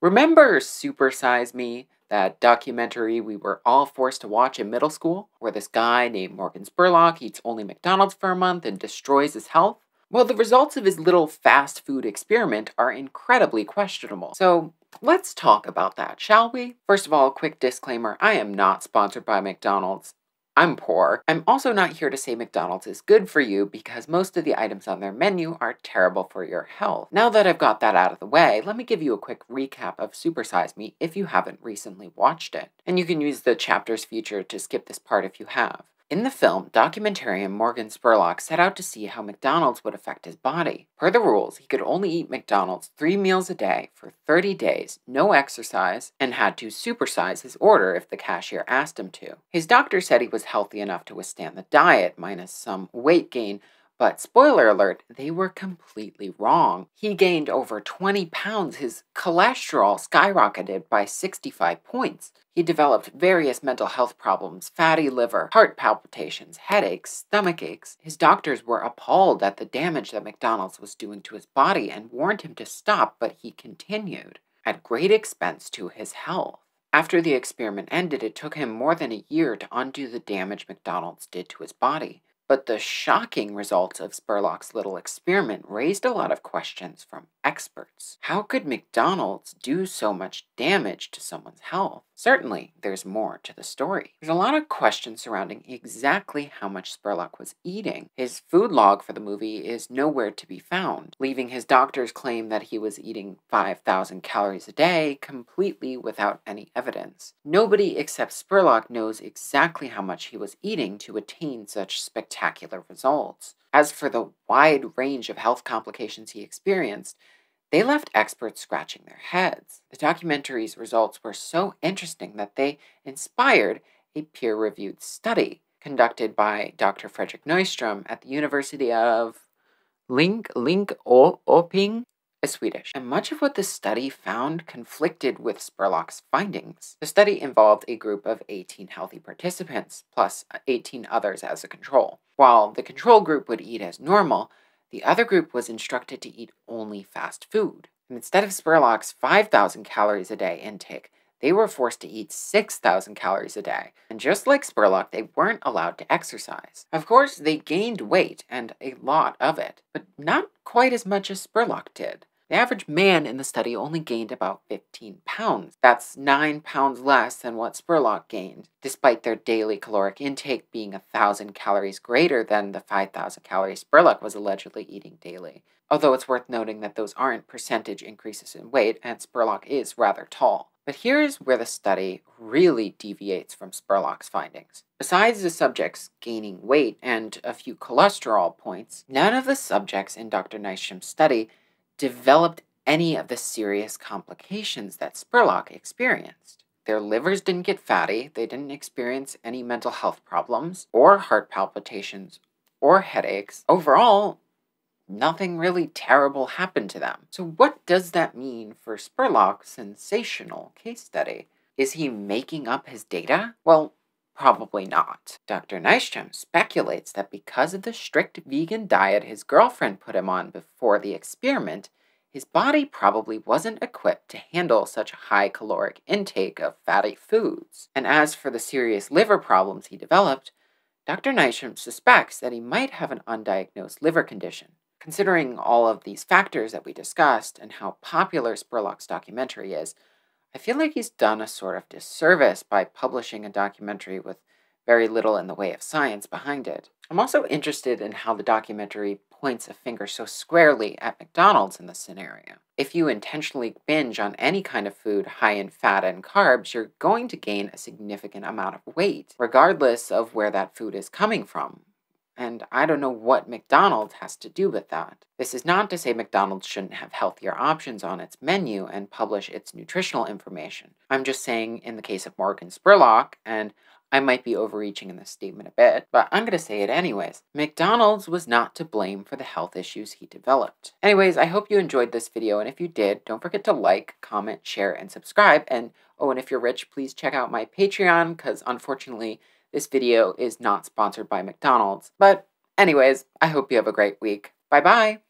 Remember Super Size Me? That documentary we were all forced to watch in middle school, where this guy named Morgan Spurlock eats only McDonald's for a month and destroys his health? Well, the results of his little fast food experiment are incredibly questionable. So let's talk about that, shall we? First of all, quick disclaimer I am not sponsored by McDonald's. I'm poor. I'm also not here to say McDonald's is good for you because most of the items on their menu are terrible for your health. Now that I've got that out of the way, let me give you a quick recap of Super Size Me if you haven't recently watched it. And you can use the chapters feature to skip this part if you have. In the film, documentarian Morgan Spurlock set out to see how McDonald's would affect his body. Per the rules, he could only eat McDonald's three meals a day for 30 days, no exercise, and had to supersize his order if the cashier asked him to. His doctor said he was healthy enough to withstand the diet, minus some weight gain, but spoiler alert, they were completely wrong. He gained over 20 pounds. His cholesterol skyrocketed by 65 points. He developed various mental health problems fatty liver, heart palpitations, headaches, stomach aches. His doctors were appalled at the damage that McDonald's was doing to his body and warned him to stop, but he continued, at great expense to his health. After the experiment ended, it took him more than a year to undo the damage McDonald's did to his body. But the shocking results of Spurlock's little experiment raised a lot of questions from experts. How could McDonald's do so much damage to someone's health? Certainly, there's more to the story. There's a lot of questions surrounding exactly how much Spurlock was eating. His food log for the movie is nowhere to be found, leaving his doctor's claim that he was eating 5,000 calories a day completely without any evidence. Nobody except Spurlock knows exactly how much he was eating to attain such spectacular results. As for the wide range of health complications he experienced, they left experts scratching their heads. The documentary's results were so interesting that they inspired a peer reviewed study conducted by Dr. Fredrik Nystrom at the University of Link Link Oping, Swedish. And much of what the study found conflicted with Spurlock's findings. The study involved a group of 18 healthy participants, plus 18 others as a control. While the control group would eat as normal, the other group was instructed to eat only fast food. And instead of Spurlock's 5,000 calories a day intake, they were forced to eat 6,000 calories a day. And just like Spurlock, they weren't allowed to exercise. Of course, they gained weight, and a lot of it, but not quite as much as Spurlock did. The average man in the study only gained about 15 pounds. That's 9 pounds less than what Spurlock gained, despite their daily caloric intake being 1,000 calories greater than the 5,000 calories Spurlock was allegedly eating daily. Although it's worth noting that those aren't percentage increases in weight, and Spurlock is rather tall. But here's where the study really deviates from Spurlock's findings. Besides the subjects gaining weight and a few cholesterol points, none of the subjects in Dr. Nystrom's study developed any of the serious complications that Spurlock experienced. Their livers didn't get fatty, they didn't experience any mental health problems, or heart palpitations, or headaches. Overall, nothing really terrible happened to them. So, what does that mean for Spurlock's sensational case study? Is he making up his data? Well, Probably not. Dr. Nystrom speculates that because of the strict vegan diet his girlfriend put him on before the experiment, his body probably wasn't equipped to handle such a high caloric intake of fatty foods. And as for the serious liver problems he developed, Dr. Nystrom suspects that he might have an undiagnosed liver condition. Considering all of these factors that we discussed and how popular Spurlock's documentary is, I feel like he's done a sort of disservice by publishing a documentary with very little in the way of science behind it. I'm also interested in how the documentary points a finger so squarely at McDonald's in this scenario. If you intentionally binge on any kind of food high in fat and carbs, you're going to gain a significant amount of weight, regardless of where that food is coming from, and I don't know what McDonald's has to do with that. This is not to say McDonald's shouldn't have healthier options on its menu and publish its nutritional information. I'm just saying, in the case of Morgan Spurlock, and I might be overreaching in this statement a bit, but I'm going to say it anyways. McDonald's was not to blame for the health issues he developed. Anyways, I hope you enjoyed this video, and if you did, don't forget to like, comment, share, and subscribe. And oh, and if you're rich, please check out my Patreon, because unfortunately, this video is not sponsored by McDonald's. But anyways, I hope you have a great week. Bye bye!